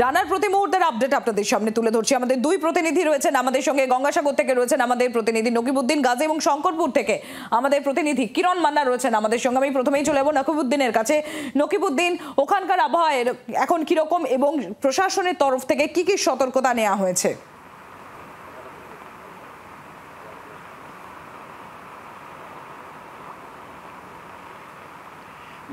ডানার প্রতি মুহূর্তের আপডেট আপনাদের সামনে তুলে ধরছি। আমাদের দুই প্রতিনিধি রয়েছেন আমাদের সঙ্গে। গঙ্গাসাগর থেকে রয়েছেন আমাদের প্রতিনিধি নকিবুদ্দিন গাজী এবং শঙ্করপুর থেকে আমাদের প্রতিনিধি কিরণ মান্না রয়েছেন আমাদের সঙ্গে। আমি প্রথমেই চলে যাব নকিবুদ্দিনের কাছে। নকিবুদ্দিন, ওখানকার আবহাওয়ায় এখন কীরকম এবং প্রশাসনের তরফ থেকে কি কি সতর্কতা নেওয়া হয়েছে?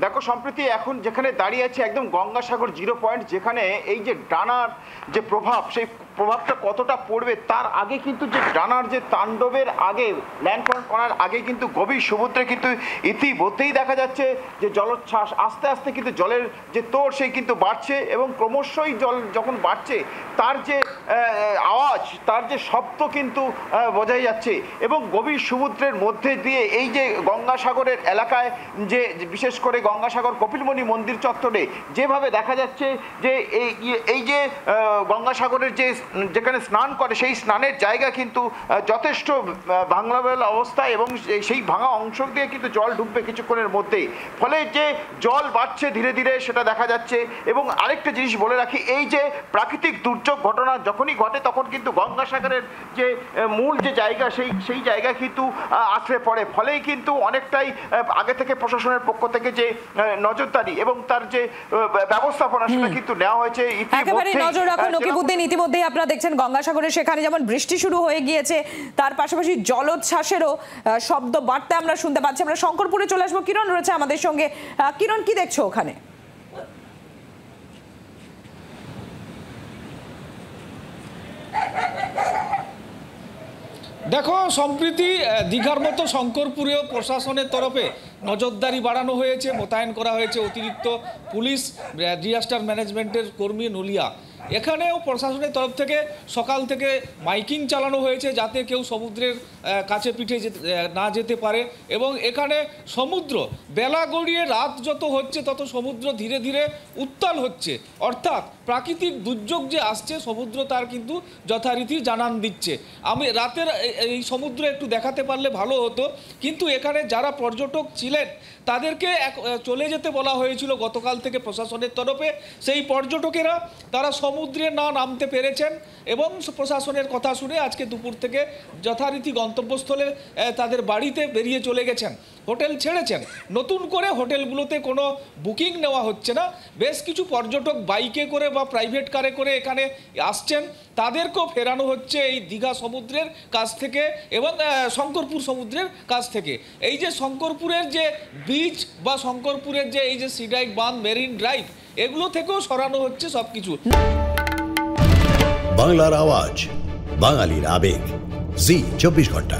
দেখো, সম্প্রতি এখন যেখানে দাঁড়িয়ে আছে একদম গঙ্গাসাগর জিরো পয়েন্ট যেখানে এই যে ডানার যে প্রভাব, সেই প্রভাবটা কতটা পড়বে তার আগে কিন্তু যে ডানার যে তাণ্ডবের আগে ল্যান্ডফল করার আগে কিন্তু গভীর সমুদ্রে কিন্তু ইতিমধ্যেই দেখা যাচ্ছে যে জলোচ্ছ্বাস আস্তে আস্তে কিন্তু জলের যে তোর সেই কিন্তু বাড়ছে এবং ক্রমশই জল যখন বাড়ছে, তার যে আওয়াজ, তার যে শব্দ কিন্তু বোঝাই যাচ্ছে এবং গভীর সমুদ্রের মধ্যে দিয়ে এই যে গঙ্গাসাগরের এলাকায় যে, বিশেষ করে গঙ্গাসাগর কপিলমণি মন্দির চত্বরে যেভাবে দেখা যাচ্ছে যে এই এই যে গঙ্গাসাগরের যে যেখানে স্নান করে সেই স্নানের জায়গা কিন্তু যথেষ্ট ভাঙলাবেলা অবস্থা এবং সেই- ভাঙা অংশ দিয়ে কিন্তু জল ঢুকবে কিছুক্ষণের মধ্যেই। ফলে যে জল বাড়ছে ধীরে ধীরে সেটা দেখা যাচ্ছে। এবং আরেকটা জিনিস বলে রাখি এই যে প্রাকৃতিক দুর্যোগ ঘটনা যখনই ঘটে তখন কিন্তু গঙ্গাসাগরের যে মূল যে জায়গা সেই সেই জায়গা কিন্তু আছড়ে পড়ে। ফলেই কিন্তু অনেকটাই আগে থেকে প্রশাসনের পক্ষ থেকে যে নজরদারি এবং তার যে ব্যবস্থাপনা সেটা কিন্তু নেওয়া হয়েছে। নজর রাখুন ইতিমধ্যেই আপনারা দেখছেন গঙ্গাসাগরে, সেখানে যেমন বৃষ্টি শুরু হয়ে গিয়েছে, তার পাশাপাশি জলোচ্ছ্বাসেরও শব্দ বার্তা আমরা শুনতে পাচ্ছি। আমরা শঙ্করপুরে চলে আসব। কিরণ রয়েছে আমাদের সঙ্গে। কিরণ, কি দেখছ ওখানে? দেখো, সম্প্রীতি দীঘার মতো শঙ্করপুরেও প্রশাসনের তরফে নজরদারি বাড়ানো হয়েছে, মোতায়েন করা হয়েছে অতিরিক্ত পুলিশ ডিজাস্টার ম্যানেজমেন্টের কর্মী নুলিয়া। এখানেও প্রশাসনের তরফ থেকে সকাল থেকে মাইকিং চালানো হয়েছে যাতে কেউ সমুদ্রের কাছে পিঠে না যেতে পারে এবং এখানে সমুদ্র বেলা গড়িয়ে রাত যত হচ্ছে তত সমুদ্র ধীরে ধীরে উত্তাল হচ্ছে। অর্থাৎ প্রাকৃতিক দুর্যোগ যে আসছে, সমুদ্র তার কিন্তু যথারীতি জানান দিচ্ছে। আমি রাতের এই- এই সমুদ্র একটু দেখাতে পারলে ভালো হতো, কিন্তু এখানে যারা পর্যটক ছিলেন, তাদেরকে এক চলে যেতে বলা হয়েছিল গতকাল থেকে প্রশাসনের তরফে। সেই পর্যটকেরা, তারা সমুদ্রে না নামতে পেরেছেন এবং প্রশাসনের কথা শুনে আজকে দুপুর থেকে যথারীতি গন্তব্যস্থলে তাদের বাড়িতে বেরিয়ে চলে গেছেন। হোটেল ছেড়েছেন। নতুন করে হোটেলগুলোতে কোনো বুকিং নেওয়া হচ্ছে না। বেশ কিছু পর্যটক বাইকে করে বা প্রাইভেট কারে করে এখানে আসছেন। তাদেরকেও ফেরানো হচ্ছে এই দীঘা সমুদ্রের কাছ থেকে এবং শঙ্করপুর সমুদ্রের কাছ থেকে। এই যে শঙ্করপুরের যে বিচ বা শঙ্করপুরের যে এই যে সিডাইক বাঁধ মেরিন ড্রাইভ এগুলো থেকেও সরানো হচ্ছে সব কিছু বাংলার আওয়াজ, বাঙালির আবেগ। জি, চব্বিশ ঘণ্টা।